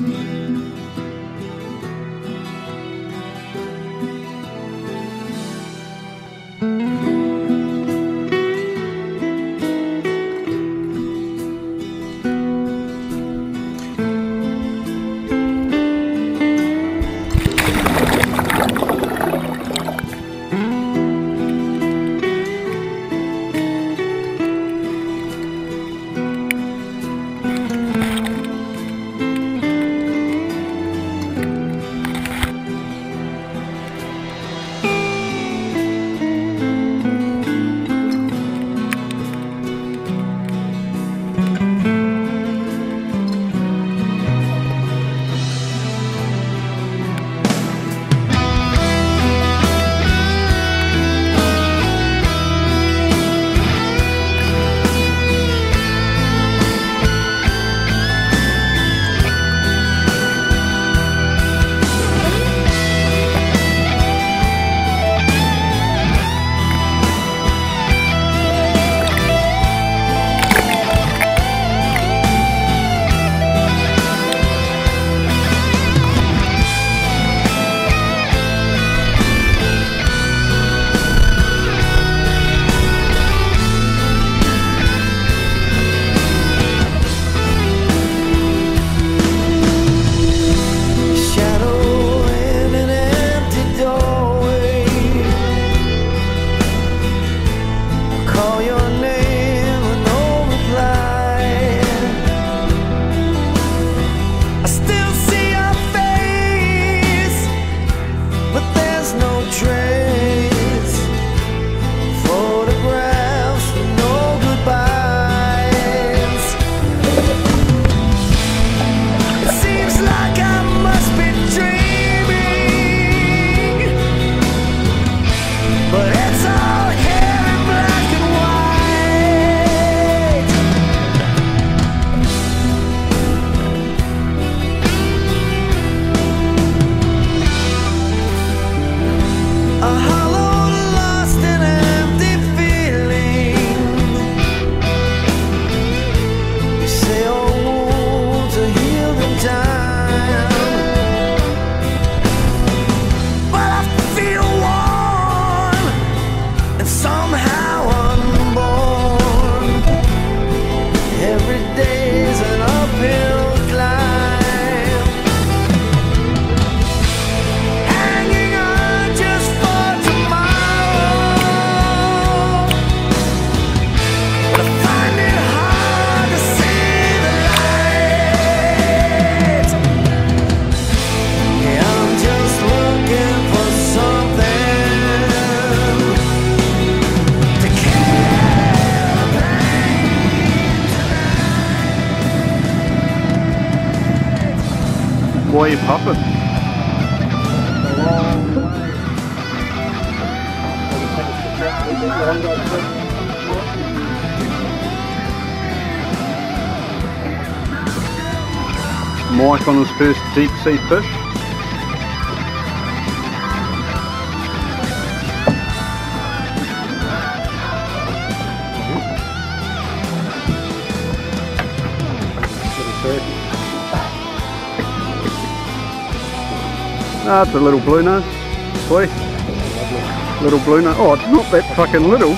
Mm-hmm. somehow. boy puppet. Mike on his first deep sea fish. Ah, it's a little blue nose. Boy. Little blue nose. Oh, it's not that fucking little.